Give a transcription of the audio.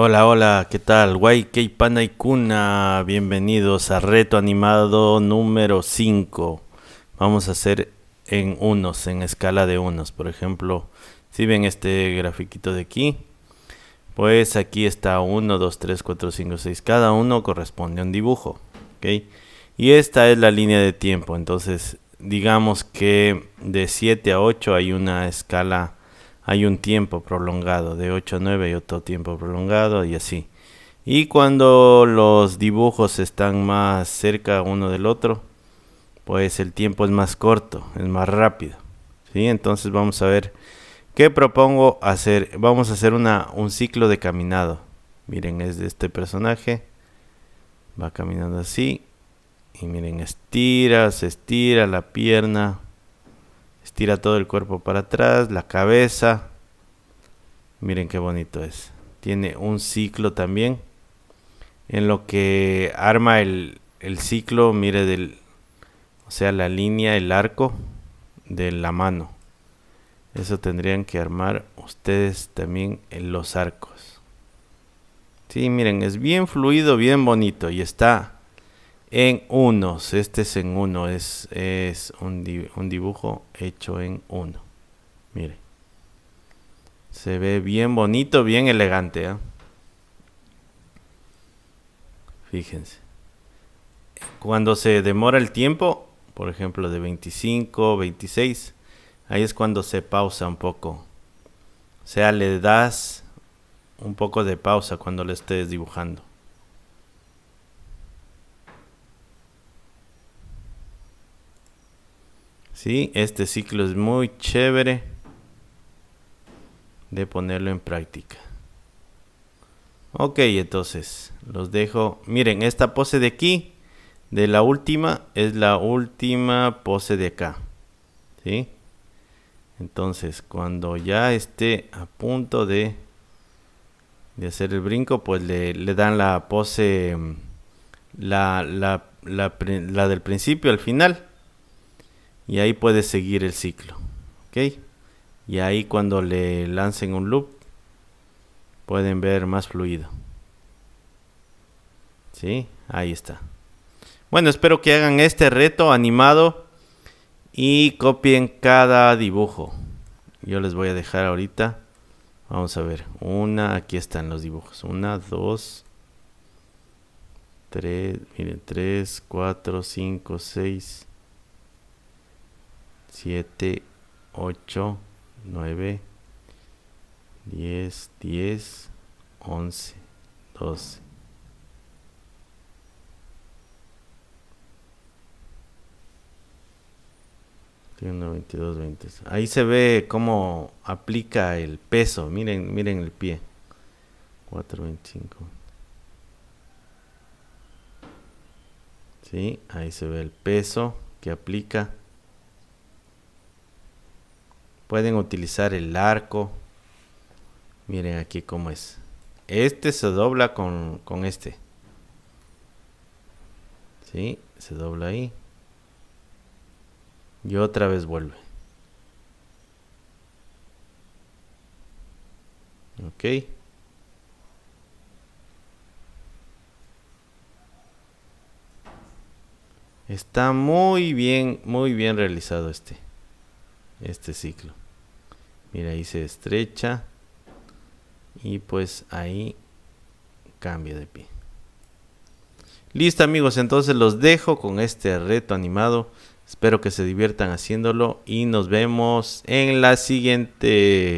Hola, hola, ¿qué tal? YK Pana y Kuna, bienvenidos a reto animado número 5. Vamos a hacer en unos, en escala de unos. Por ejemplo, si ven este grafiquito de aquí, pues aquí está 1, 2, 3, 4, 5, 6. Cada uno corresponde a un dibujo. ¿ok? Y esta es la línea de tiempo. Entonces, digamos que de 7 a 8 hay una escala hay un tiempo prolongado, de 8 a 9 hay otro tiempo prolongado y así. Y cuando los dibujos están más cerca uno del otro, pues el tiempo es más corto, es más rápido. ¿sí? Entonces vamos a ver qué propongo hacer. Vamos a hacer una, un ciclo de caminado. Miren, es de este personaje. Va caminando así. Y miren, estira, se estira la pierna, Estira todo el cuerpo para atrás, la cabeza. Miren qué bonito es. Tiene un ciclo también. En lo que arma el, el ciclo, mire del, o sea, la línea, el arco de la mano. Eso tendrían que armar ustedes también en los arcos. Sí, miren, es bien fluido, bien bonito y está en unos. Este es en uno, es, es un, dibujo hecho en uno. Mire. Se ve bien bonito, bien elegante. ¿eh? Fíjense. Cuando se demora el tiempo, por ejemplo de 25, 26, ahí es cuando se pausa un poco. O sea, le das un poco de pausa cuando le estés dibujando. Sí, este ciclo es muy chévere de ponerlo en práctica. Ok, entonces los dejo. Miren, esta pose de aquí, de la última, es la última pose de acá. ¿Sí? Entonces, cuando ya esté a punto de, de hacer el brinco, pues le, le dan la pose, mm, la, la, la, la del principio al final y ahí puede seguir el ciclo ok y ahí cuando le lancen un loop pueden ver más fluido. ¿sí? ahí está. Bueno espero que hagan este reto animado y copien cada dibujo. Yo les voy a dejar ahorita. Vamos a ver. Una aquí están los dibujos. Una dos tres miren tres cuatro cinco seis 7, 8, 9, 10, 10, 11, 12. Tiene 22, 20. Ahí se ve cómo aplica el peso. Miren, miren el pie. 4, 25. Sí, ahí se ve el peso que aplica. Pueden utilizar el arco. Miren aquí cómo es. Este se dobla con, con este. ¿Sí? Se dobla ahí. Y otra vez vuelve. Ok. Está muy bien, muy bien realizado este este ciclo. Mira ahí se estrecha y pues ahí cambia de pie. Listo amigos entonces los dejo con este reto animado. Espero que se diviertan haciéndolo y nos vemos en la siguiente